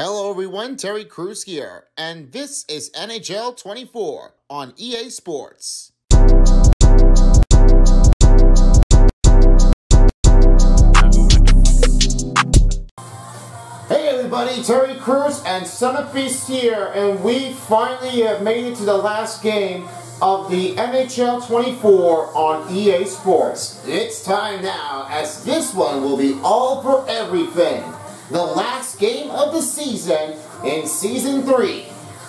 Hello, everyone. Terry Crews here, and this is NHL 24 on EA Sports. Hey, everybody, Terry Crews and of Beast here, and we finally have made it to the last game of the NHL 24 on EA Sports. It's time now, as this one will be all for everything. The last game of the season in Season 3.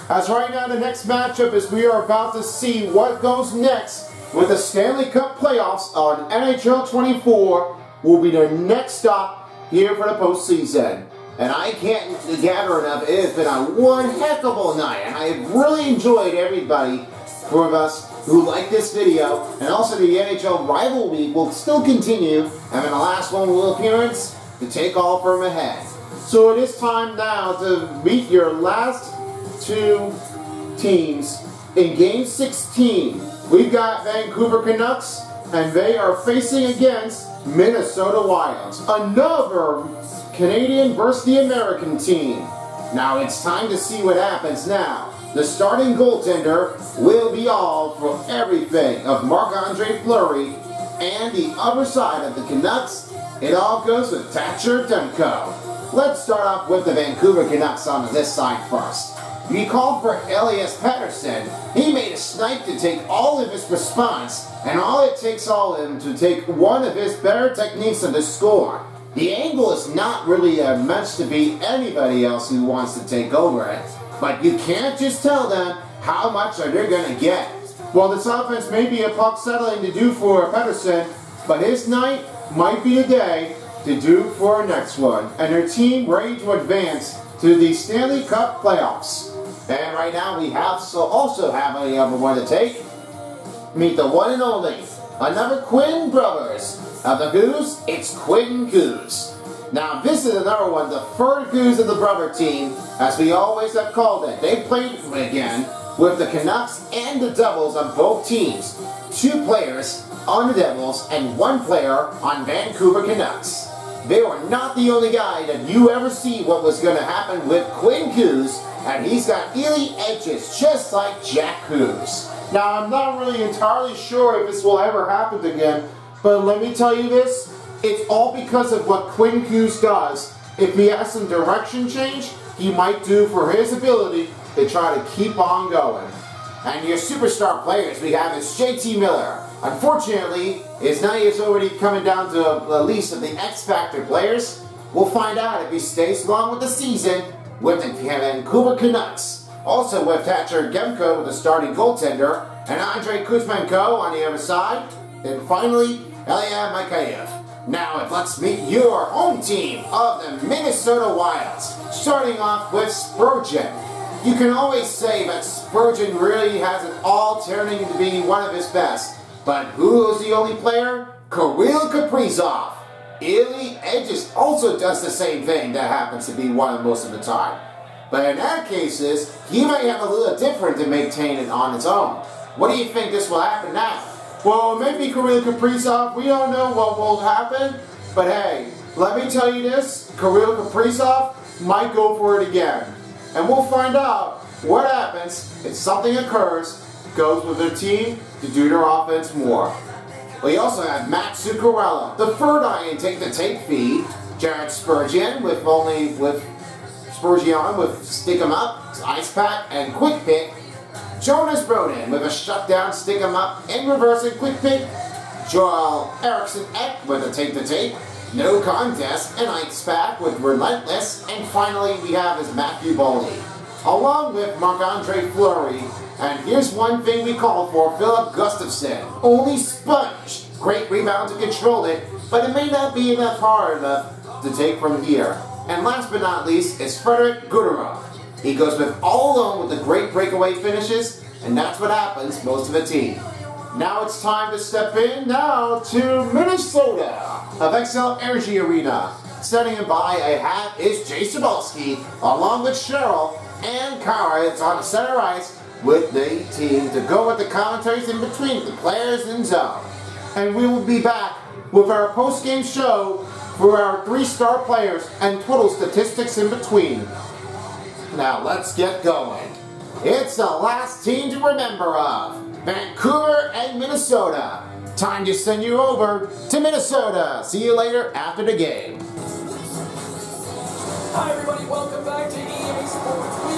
As right now, the next matchup is we are about to see what goes next with the Stanley Cup playoffs on NHL 24 will be the next stop here for the postseason. And I can't gather enough. It has been a one heck of a night, and I really enjoyed everybody for us who like this video, and also the NHL Rival Week will still continue, and in the last one will appearance to take all from ahead. So it is time now to meet your last two teams in Game 16. We've got Vancouver Canucks, and they are facing against Minnesota Wilds. Another Canadian versus the American team. Now it's time to see what happens now. The starting goaltender will be all for everything of Marc-Andre Fleury and the other side of the Canucks, it all goes with Thatcher Demko. Let's start off with the Vancouver Canucks on this side first. He called for Elias Pettersson. He made a snipe to take all of his response, and all it takes all of him to take one of his better techniques of the score. The angle is not really uh, meant to be anybody else who wants to take over it. But you can't just tell them how much are they're going to get. Well, this offense may be a puck settling to do for Pettersson, but his night might be a day to do for our next one. And their team ready to advance to the Stanley Cup playoffs. And right now we have so also have a other one to take. Meet the one and only, another Quinn brothers. Of the Goose, it's Quinn Goose. Now, this is another one, the third Goose of the brother team, as we always have called it. They played again with the Canucks and the Devils on both teams. Two players on the Devils and one player on Vancouver Canucks. They were not the only guy that you ever see what was going to happen with Quinn Coos, and he's got elite edges just like Jack Coos. Now, I'm not really entirely sure if this will ever happen again, but let me tell you this, it's all because of what Quinn Hughes does. If he has some direction change, he might do for his ability to try to keep on going. And your superstar players we have is JT Miller. Unfortunately, his night is already coming down to the least of the X Factor players. We'll find out if he stays along with the season with the Vancouver Canucks. Also with Thatcher Demko, the starting goaltender, and Andrei Kuzmenko on the other side. And finally, Ilya Mikheyev. Now let's meet your home team of the Minnesota Wilds, starting off with Spurgeon. You can always say that Spurgeon really has it all turning to be one of his best, but who is the only player? Kirill Kaprizov. Elite Edges also does the same thing that happens to be one of most of the time. But in that cases, he might have a little different to maintain it on its own. What do you think this will happen now? Well, maybe Kirill Kaprizov, we don't know what will happen, but hey, let me tell you this, Kirill Kaprizov might go for it again. And we'll find out what happens if something occurs, goes with their team to do their offense more. We also have Matt Zuccarello, the third eye take the take feed, Jared Spurgeon with only with Spurgeon with stick 'em up, ice pack, and quick pick, Jonas Brodin with a shutdown, stick him up, in reverse and quick pick. Joel Eriksson Ek with a tape to tape. No contest, and Ike's back with Relentless. And finally, we have is Matthew Boldy, along with Marc-Andre Fleury. And here's one thing we called for, Filip Gustavsson. Only sponge. Great rebound to control it, but it may not be enough hard enough to take from here. And last but not least is Frederick Gaudreau. He goes with all alone with the great breakaway finishes, and that's what happens most of the team. Now it's time to step in now to Minnesota of Xcel Energy Arena. Standing by a hat is Jay Cybulski, along with Cheryl and Kara. It's on center ice with the team to go with the commentaries in between the players and zone. And we will be back with our post-game show for our three-star players and total statistics in between. Now let's get going. It's the last team to remember of. Vancouver, and Minnesota. Time to send you over to Minnesota. See you later after the game. Hi everybody, welcome back to EA Sports.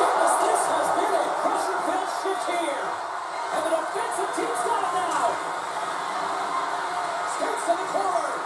This, this has been a pressure filled shift here. And the defensive team's got it now. Skates to the corner.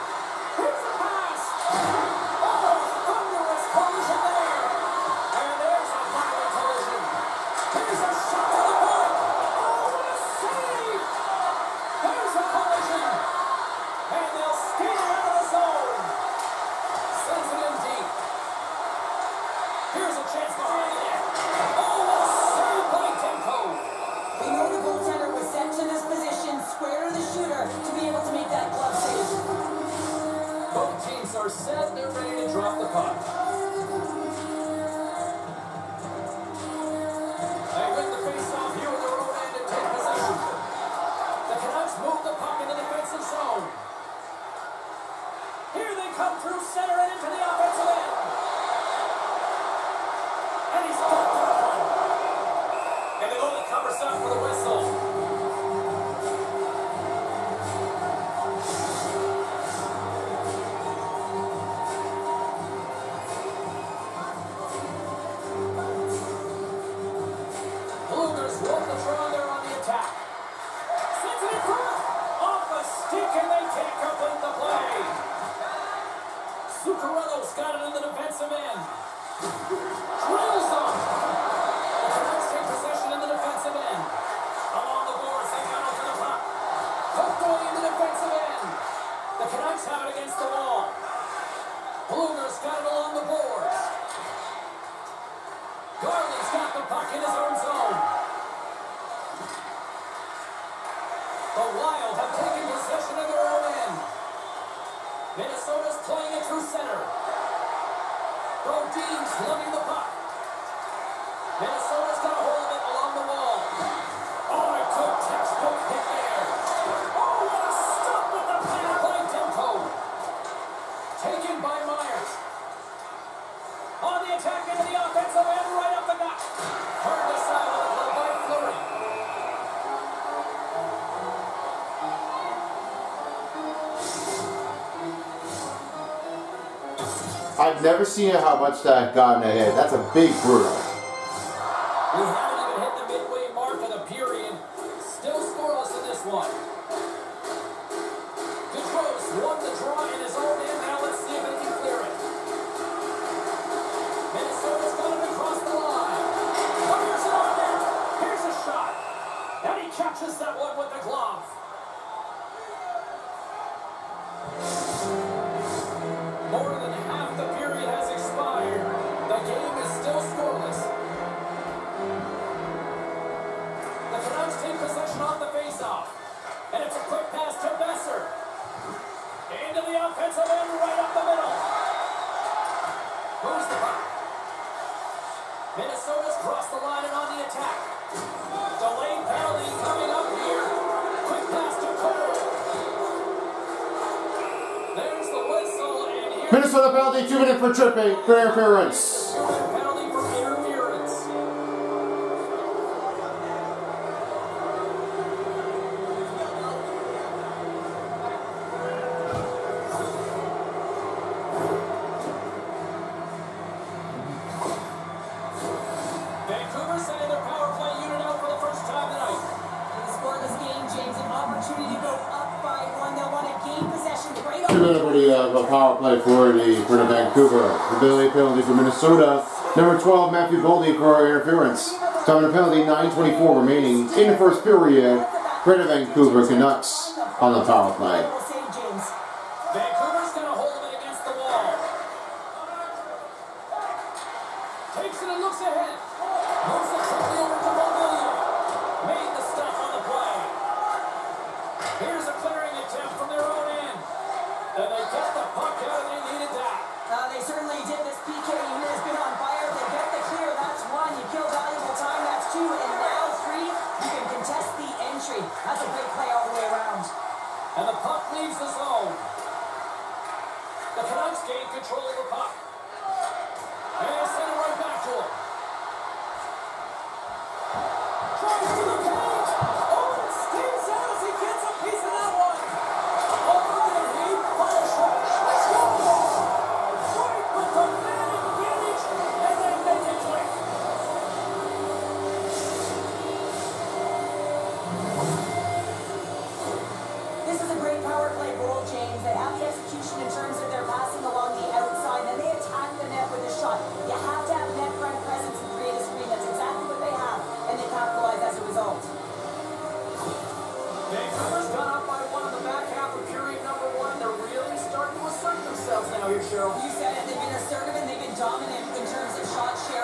The Wild have taken possession of their own end. Minnesota's playing it through center. Brodin's loving the puck. never seen how much that got in the head. That's a big bruise. penalty, two minute for tripping, fair and. another of a power play for the for the Vancouver. The Bailey penalty for Minnesota. Number 12, Matthew Boldy for interference. Time of penalty, 9.24 remaining in the first period. Greater Vancouver Canucks on the power play.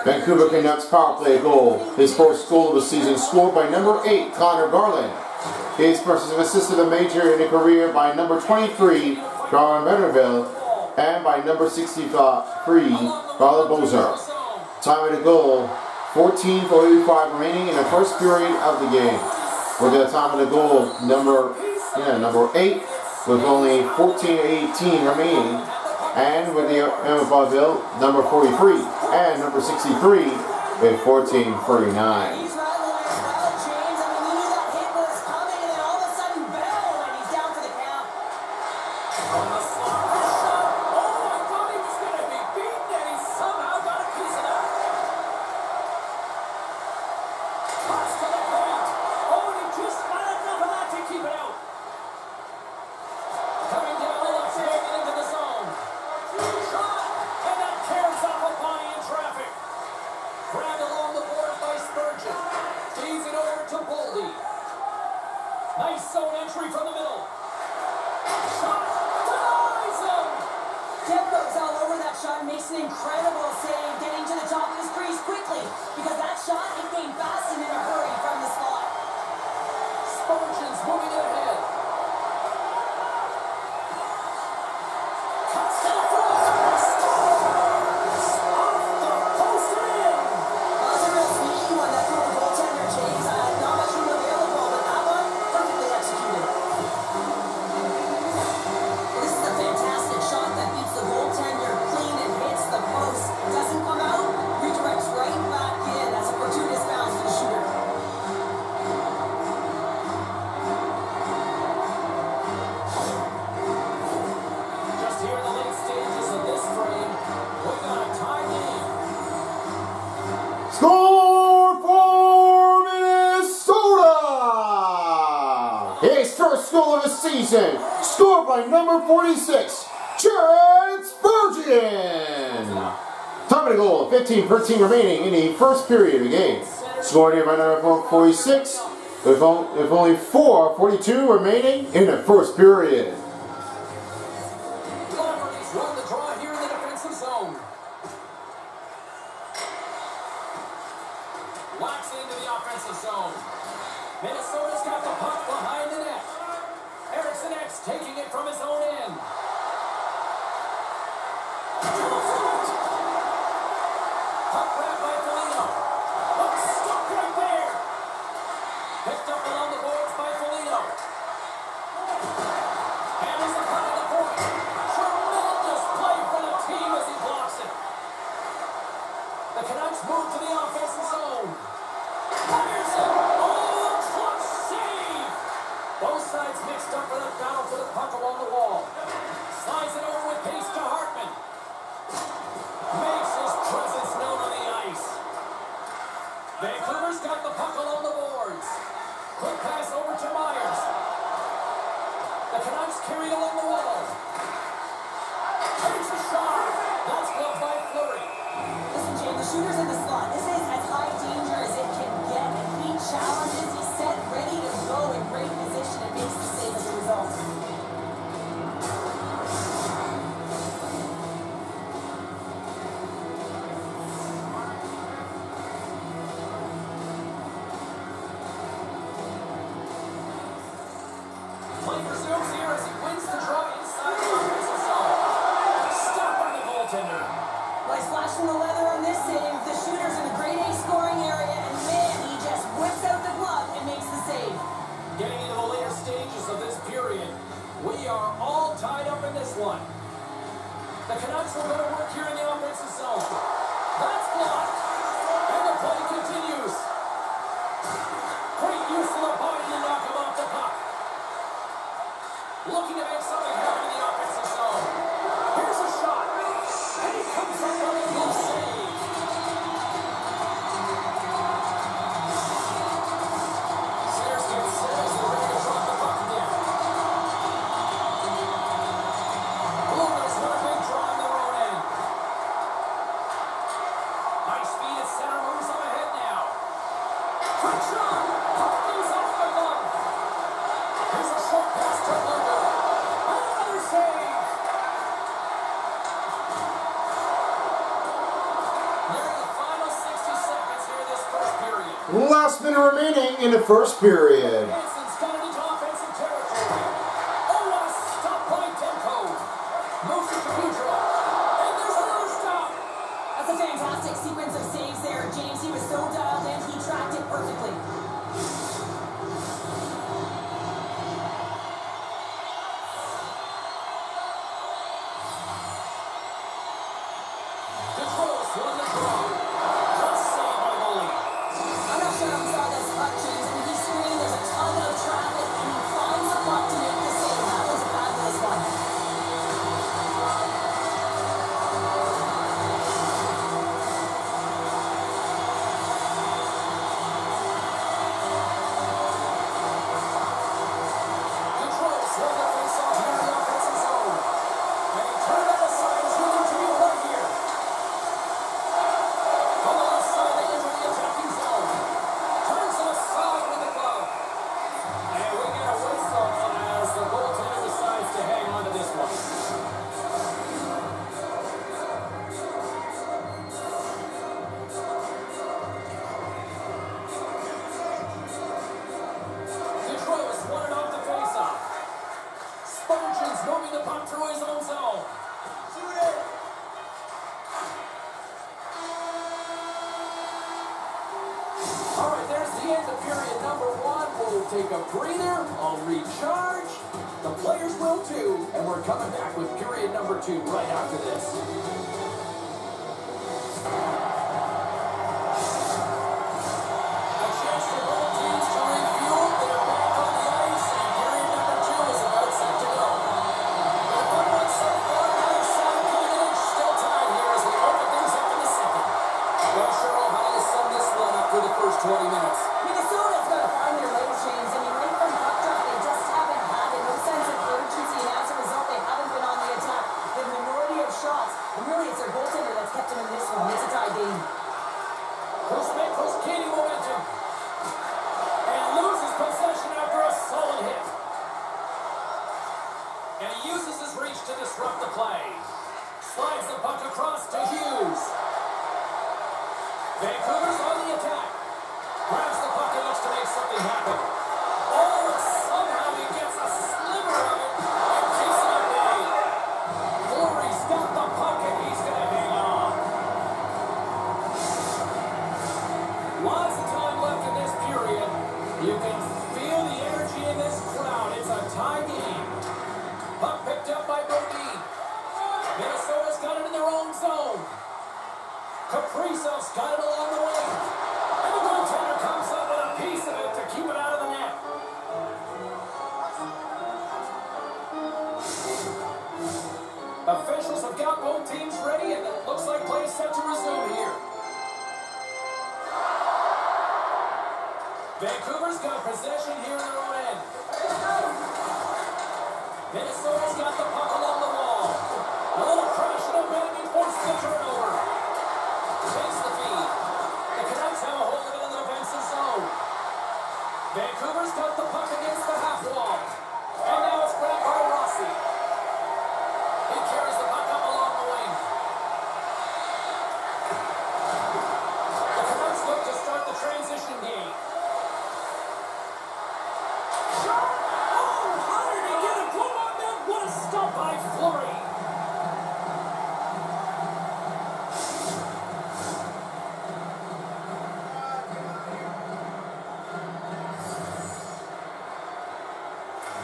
Vancouver Canucks power play goal. His fourth goal of the season scored by number 8, Conor Garland. His first has assisted a major in a career by number 23, John Vanderbilt, and by number 63, Garland Bozer. Time of the goal, 14.45 remaining in the first period of the game. With the time of the goal, number, yeah, number 8, with only 14.18 remaining and with the Emma Bill, number 43, and number 63 with 1439. by number 46, Jared Spurgeon. Time to goal, 15 13 remaining in the first period of the game. Scored here by number 46, with only 4 42 remaining in the first period. minute remaining in the first period. Williams, their goaltender, that's kept him in this one.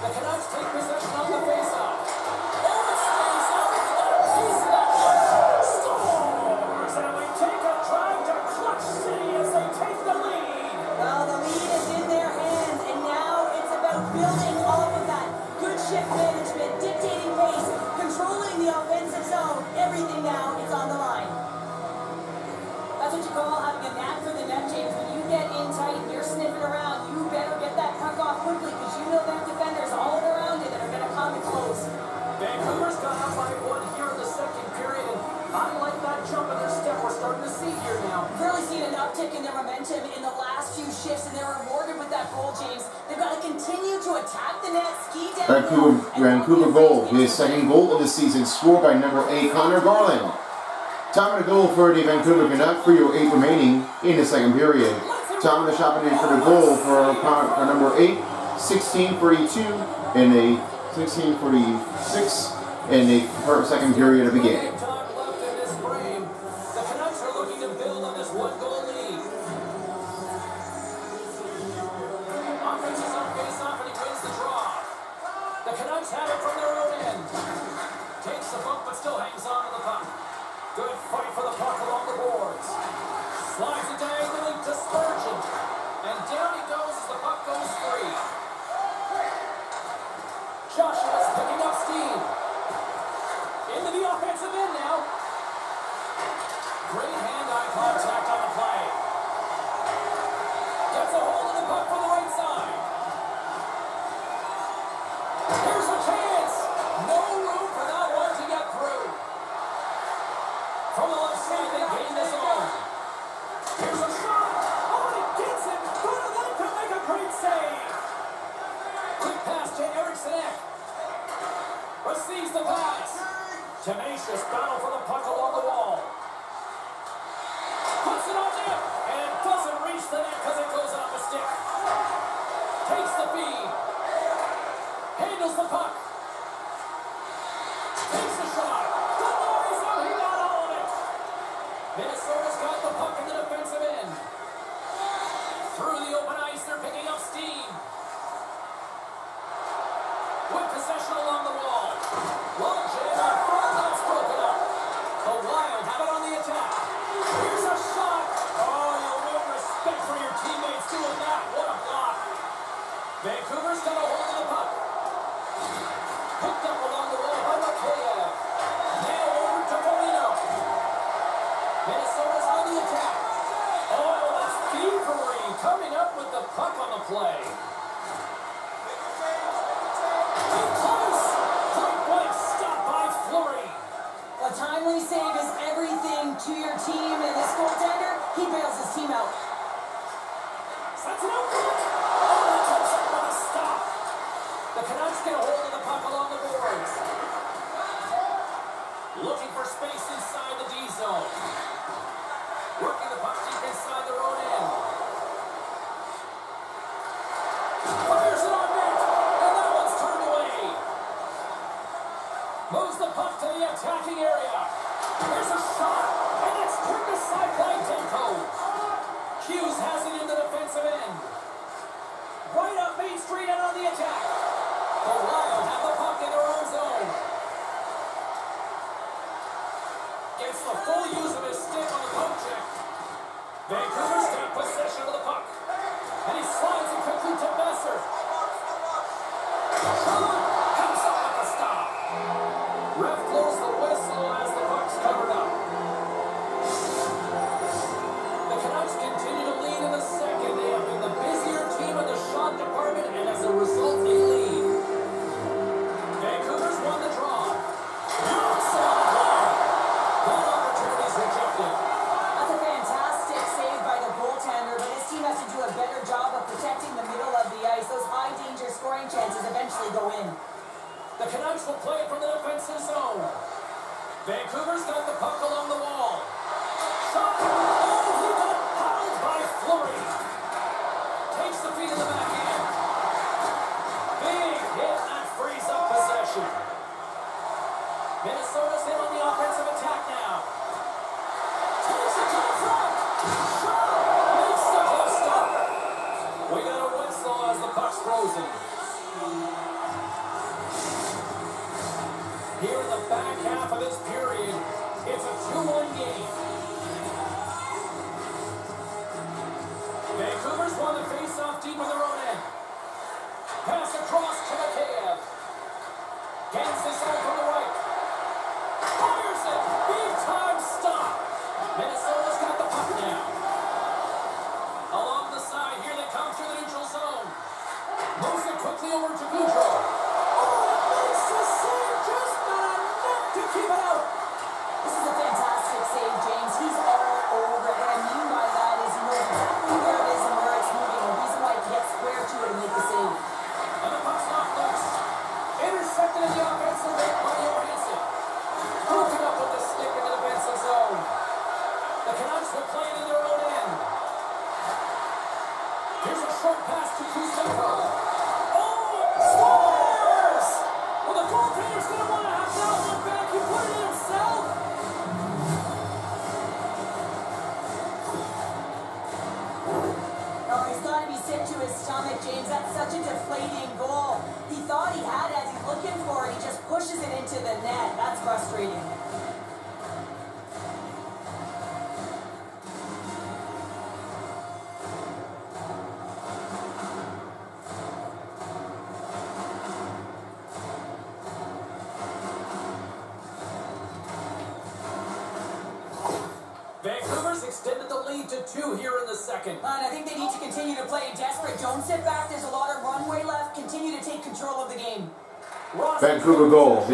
The Canucks take possession. momentum in the last few shifts, and they're rewarded with that goal, James. They've got to continue to attack the net, ski down. Vancouver, Vancouver goal, his second goal of the season, scored by number eight, Conor Garland. Time of the goal for the Vancouver Canucks, three or eight remaining in the second period. Time of the shopping in for the goal for, for number eight, 1642 and a 1646 in the first second period of the game. Moves the puck to the attacking area. Here's a shot, and it's turned aside by Demko. Hughes has it in the defensive end. Right up Main Street and on the attack. The Wild have the puck in their own zone. Gets the full use of his stick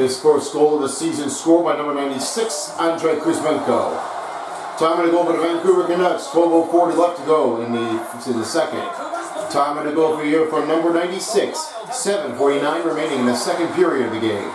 his first goal of the season, scored by number 96, Andrei Kuzmenko. Time to the goal for the Vancouver Canucks, 12.40 left to go in the, in the second. Time to the goal for here for number 96, 7.49 remaining in the second period of the game.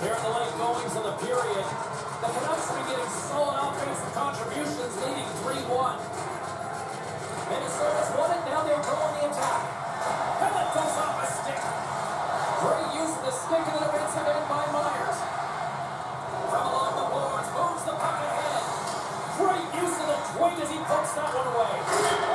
Here are the late goings of the period. The Canucks are getting solid offensive contributions, leading 3-1. Minnesota's won it, now they're going the attack. Pellet goes off a stick. Great use of the stick in the defensive end by Myers. From along the boards, moves the puck ahead. Great use of the twig as he pokes that one away.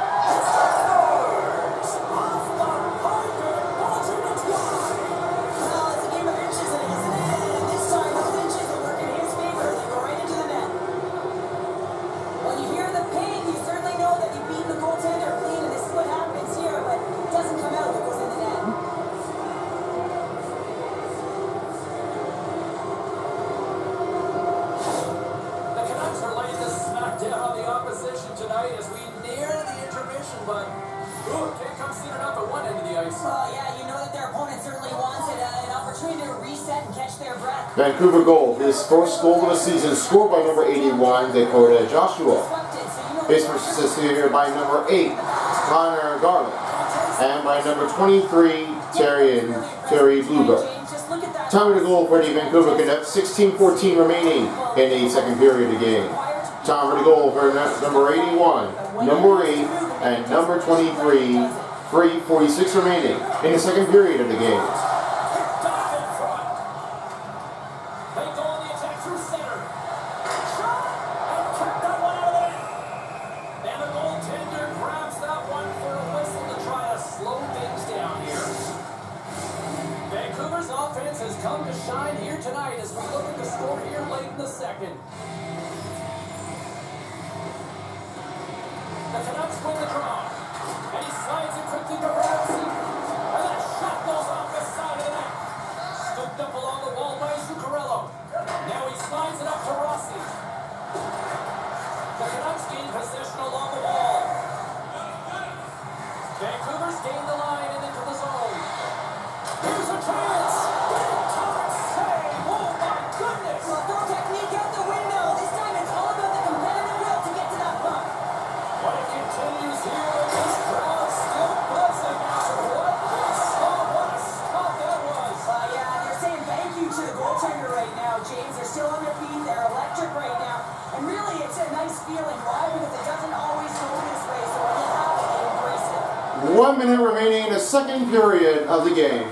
Vancouver goal, his first goal of the season, scored by number 81, Dakota Joshua. His first assist here by number 8, Conor Garland. And by number 23, Terry, Terry Bluebird. Time to goal for the Vancouver Canucks, 16-14 remaining in the second period of the game. Time for the goal for number 81, number 8, and number 23, 3.46 remaining in the second period of the game. ってんの。Of the game.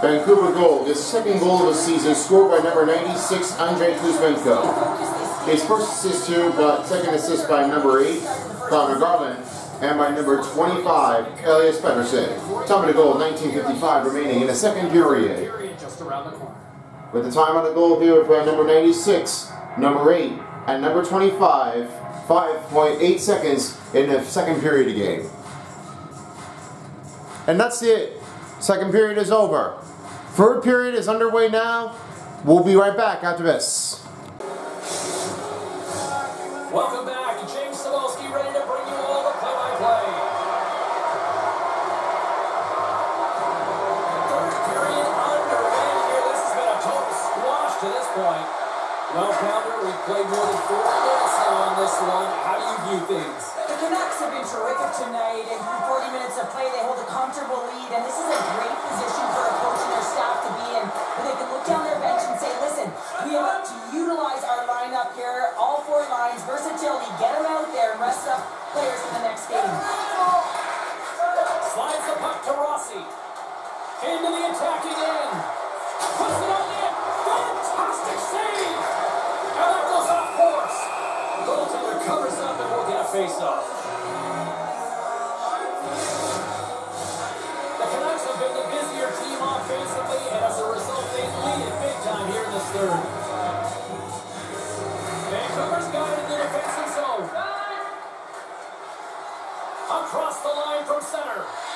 Vancouver goal, his second goal of the season, scored by number 96, Andrei Kuzmenko. His first assist too, but second assist by number 8, Conor Garland, and by number 25, Elias Pettersson. Time of the goal, 1955 remaining in the second period. With the time on the goal here for number 96, number 8, and number 25, 5.8 seconds in the second period of the game. And that's it. Second period is over. Third period is underway now. We'll be right back after this. Welcome back. James Cybulski ready to bring you all the play-by-play. Third period underway here. This has been a total squash to this point. Well, Pounder, we've played more than 40 minutes now on this one. How do you view things? The Canucks have been terrific tonight, and through 40 minutes of play, they hold a comfortable lead, and this is a great position for our here, all four lines, versatility, get them out there and rest up players for the next game. Slides the puck to Rossi. Into the attacking end. Puts it on net. Fantastic save. And that goes off course. Goaltender covers up and we'll get a face-off. The Canucks have been the busier team offensively, and as a result, they lead it big time here in this third. Vancouver's got it in the defensive zone. Across the line from center.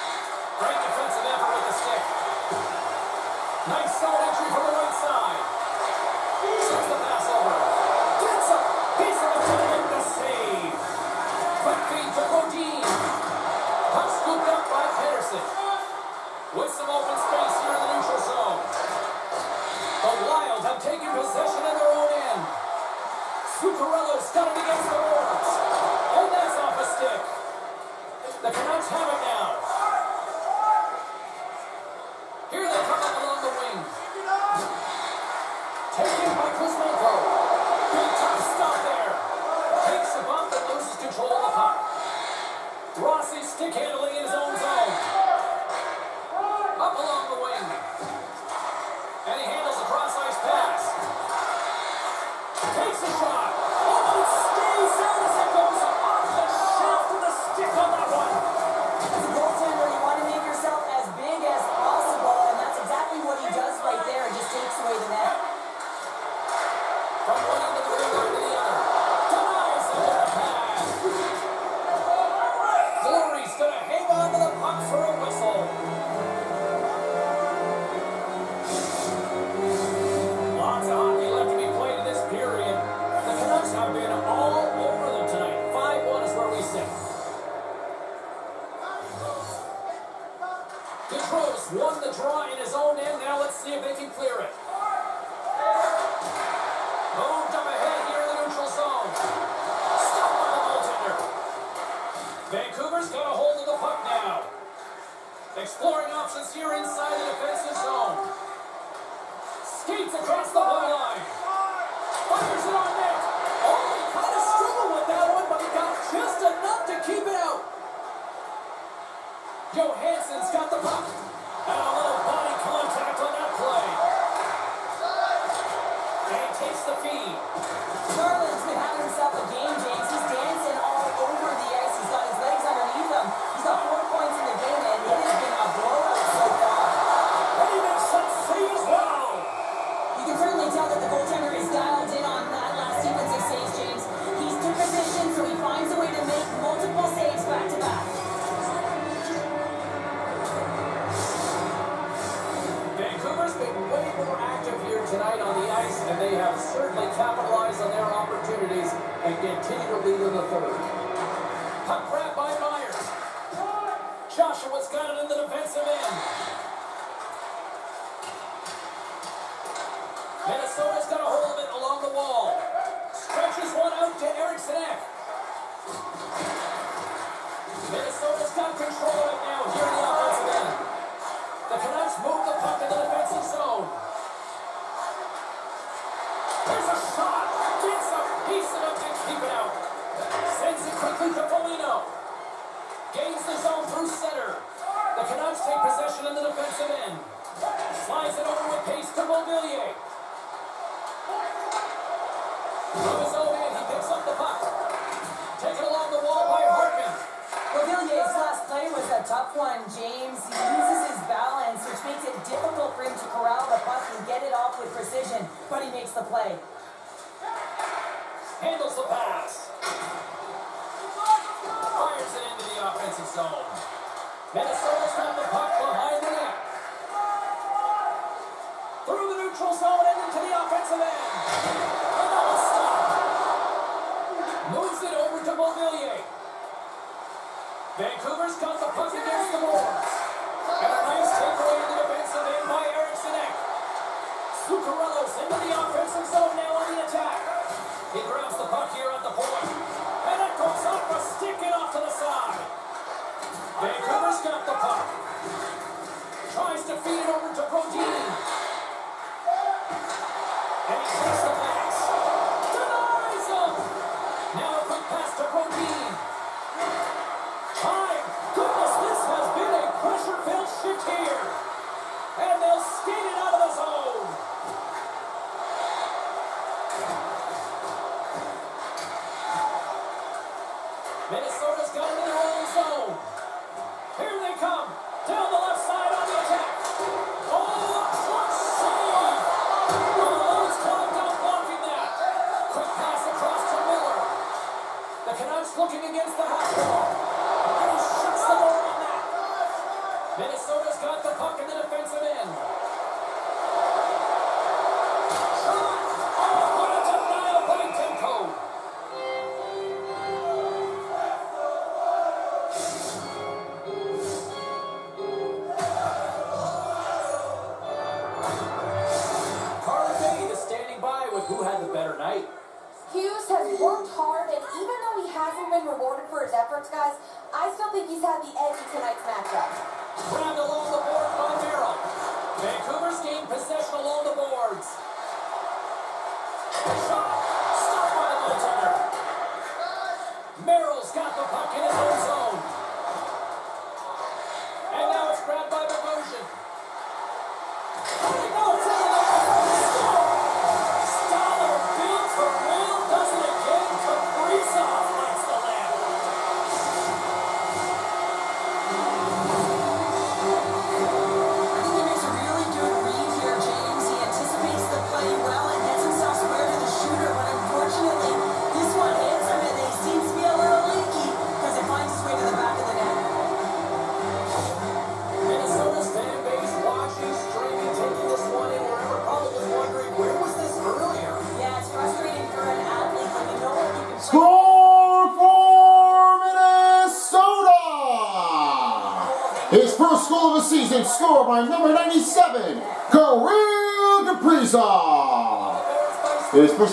Madison's got the puck. And a little body contact on that play. And he takes the feed. Garland's had himself a game, James. continue to lead in the third. Puck grab by Myers. Joshua's got it in the defensive end. Minnesota's got a hold of it along the wall. Stretches one out to Eriksson Ek. Minnesota's got the puck behind the net. Through the neutral zone and into the offensive end. Moves it over to Beauvillier. Vancouver's got the puck against the boards. And a nice takeaway in the defensive end by Eriksson Ek. Zuccarello's into the offensive zone now on the attack. He grabs the puck here at the point. And it goes up for sticking off to the side. Vancouver's got the puck. Tries to feed it over to Brodini. rewarded for his efforts, guys, I still think he's had the edge in tonight's matchup. Grabbed along the board by Merrill. Vancouver's gained possession along the boards. Shot. Stopped by the goaltender. Merrill's got the puck in his own zone.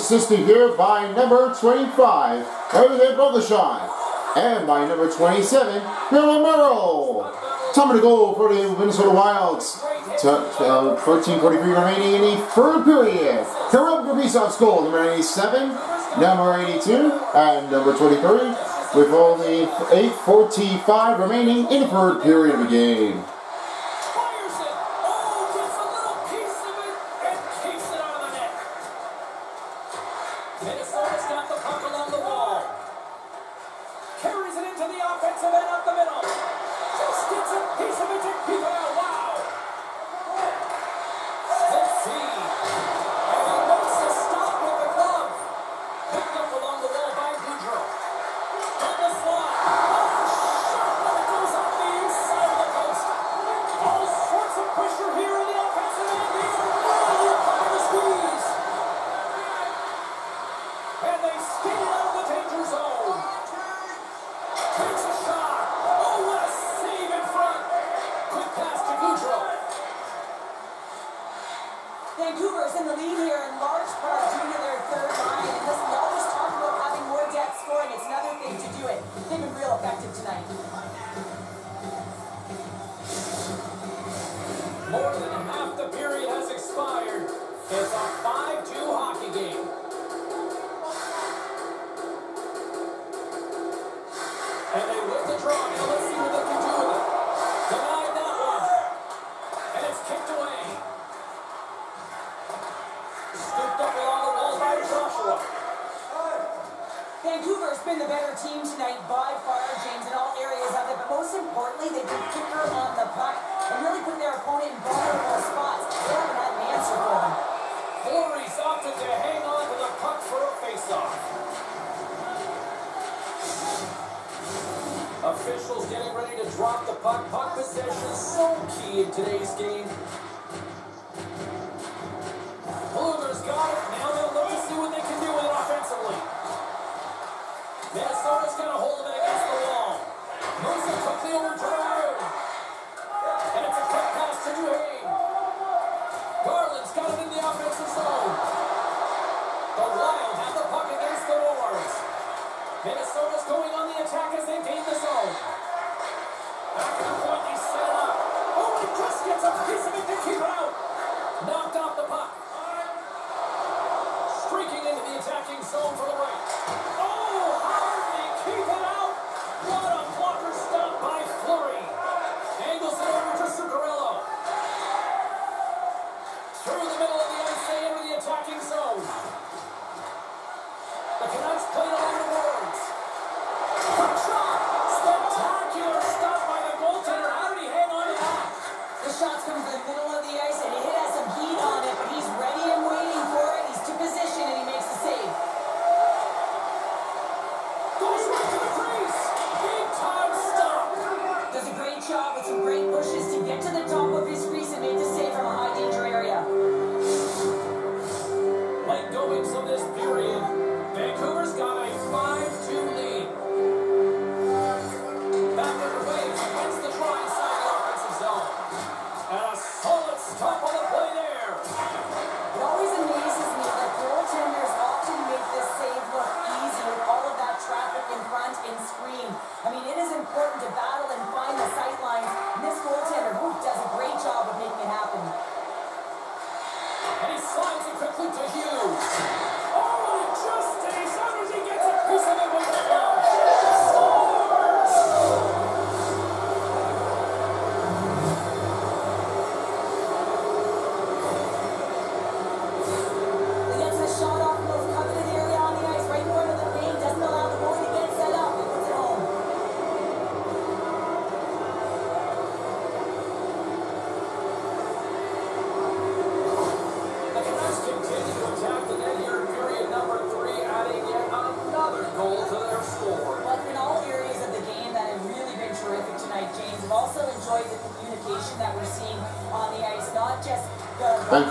assisted here by number 25, Jose Brothershine, and by number 27, Bill Merrill. Time to go for the Minnesota Wilds. Uh, 14.43 remaining in the third period. Here up Grabisov's goal, number 87, number 82, and number 23, with only 8.45 remaining in the third period of the game. It's in the offensive zone. The Wild have the puck against the Wars. Minnesota's going on the attack as they gain the zone.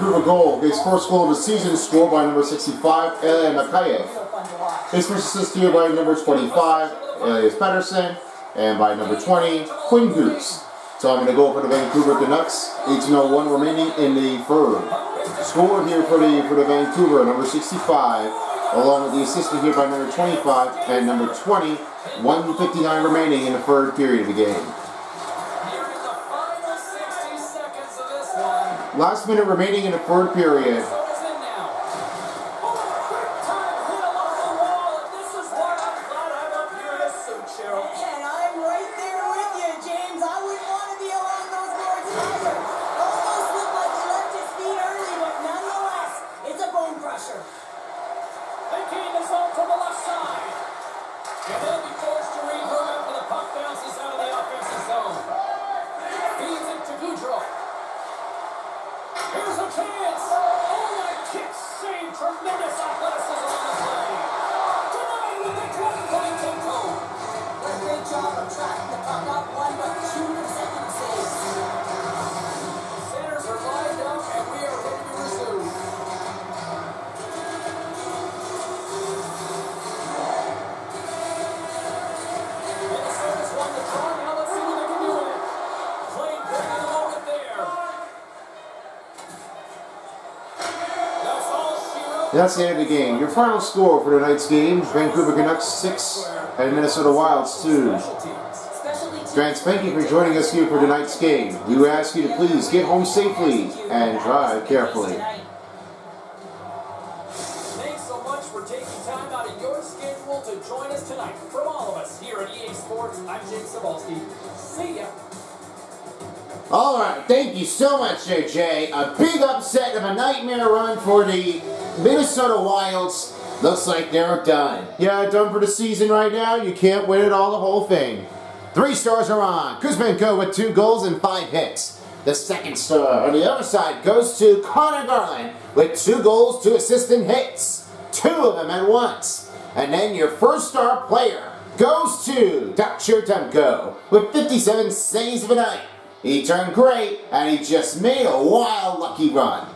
Vancouver goal. His first goal of the season scored by number 65, Ilya Mikheyev. His first assist here by number 25, Elias Pettersson, and by number 20, Quinn Goose. So I'm going to go for the Vancouver Canucks. 1801 remaining in the third. Score here for the, for the Vancouver, number 65, along with the assistant here by number 25 and number 20, 159 remaining in the third period of the game. Last minute remaining in the third period. That's the end of the game. Your final score for tonight's game: Vancouver Canucks six and Minnesota Wilds two. Special teams. Especially Fans, thank you for joining us here for tonight's game. We ask you to please get home safely and drive carefully. Thanks so much for taking time out of your schedule to join us tonight. From all of us here at EA Sports, I'm Jake Cybulski. See ya. All right, thank you so much, JJ. A big upset of a nightmare run for the Minnesota Wilds. Looks like they're done. Yeah, done for the season right now. You can't win it all, the whole thing. Three stars are on. Kuzmenko with two goals and five hits. The second star on the other side goes to Conor Garland with two goals, two assists, and hits. Two of them at once. And then your first star player goes to Dr. Demko with 57 saves of the night. He turned great, and he just made a wild lucky run.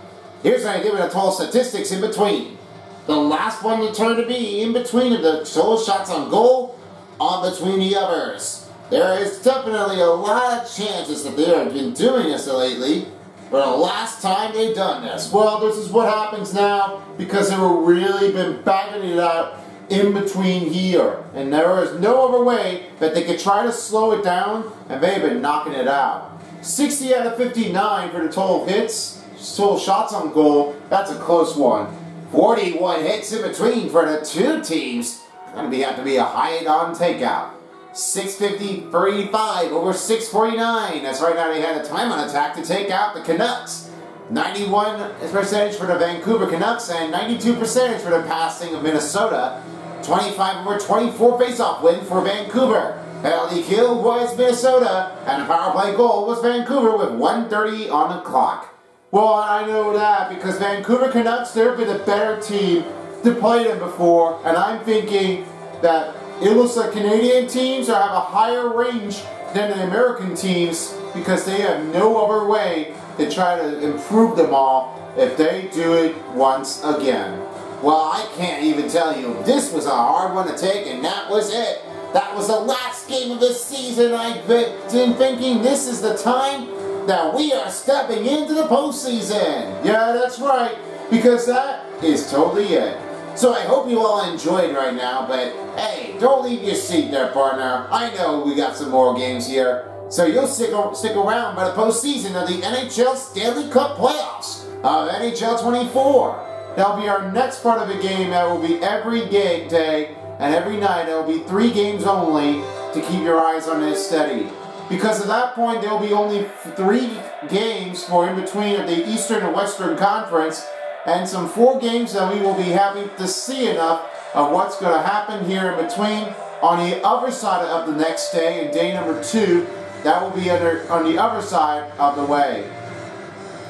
Here's what I did with the total statistics in between. The last one to turn to be in between of the total shots on goal, on between the others. There is definitely a lot of chances that they have been doing this lately. For the last time they've done this. Well, this is what happens now because they've really been bagging it out in between here. And there is no other way that they could try to slow it down, and they've been knocking it out. 60 out of 59 for the total hits, total shots on goal. That's a close one. 41 hits in between for the two teams. Gonna be have to be a high on takeout. 650 35 over 649. That's right now they had a time on attack to take out the Canucks. 91 percentage for the Vancouver Canucks and 92 percentage for the passing of Minnesota. 25 over 24 faceoff win for Vancouver. Penalty kill was Minnesota, and the power play goal was Vancouver with 130 on the clock. Well, I know that because Vancouver Canucks, they've been a better team to play them before, and I'm thinking that it looks like Canadian teams have a higher range than the American teams because they have no other way to try to improve them all if they do it once again. Well, I can't even tell you. This was a hard one to take, and that was it. That was the last game of the season. I've been thinking this is the time that we are stepping into the postseason. Yeah, that's right, because that is totally it. So I hope you all enjoyed right now, but hey, don't leave your seat there, partner. I know we got some more games here. So you'll stick, stick around by the postseason of the NHL Stanley Cup playoffs uh, of NHL 24. That'll be our next part of the game that will be every game day and every night. Will be three games only to keep your eyes on this steady. Because at that point, there will be only three games for in between of the Eastern and Western Conference, and some four games that we will be having to see enough of what's going to happen here in between. On the other side of the next day, in day number two, that will be under, on the other side of the way.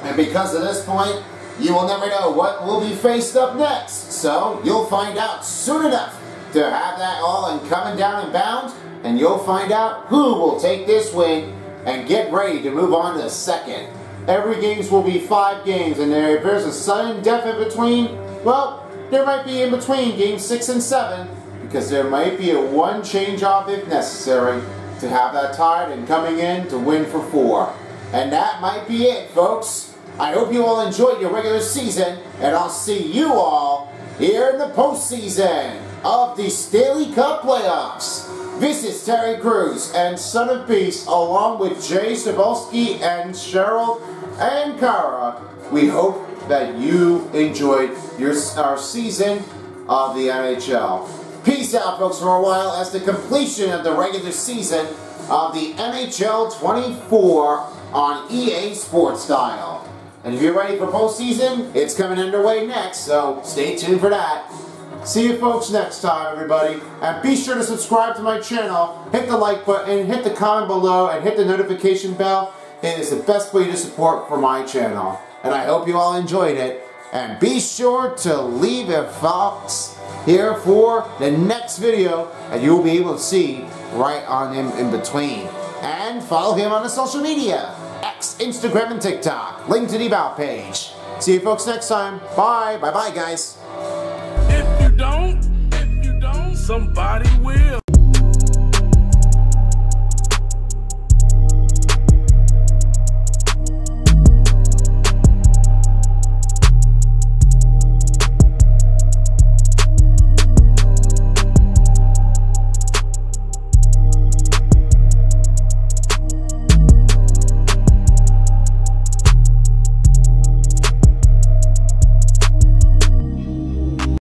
And because of this point, you will never know what will be faced up next. So you'll find out soon enough to have that all and coming down and bound, and you'll find out who will take this win and get ready to move on to the second. Every games will be five games, and if there's a sudden death in between, well, there might be in between game six and seven, because there might be a one change off if necessary to have that tied and coming in to win for four. And that might be it, folks. I hope you all enjoyed your regular season, and I'll see you all here in the postseason of the Stanley Cup playoffs. This is Terry Crews and Son of Beast along with Jay Cybulski and Cheryl and Kara. We hope that you enjoyed your our season of the NHL. Peace out, folks, for a while as the completion of the regular season of the NHL 24 on EA Sports Style. And if you're ready for postseason, it's coming underway next, so stay tuned for that. See you folks next time, everybody. And be sure to subscribe to my channel, hit the like button, hit the comment below, and hit the notification bell. It is the best way to support for my channel. And I hope you all enjoyed it. And be sure to leave a box here for the next video and you'll be able to see right on him in between. And follow him on the social media. X, Instagram, and TikTok. Link to the About page. See you folks next time. Bye. Bye-bye, guys. Somebody will.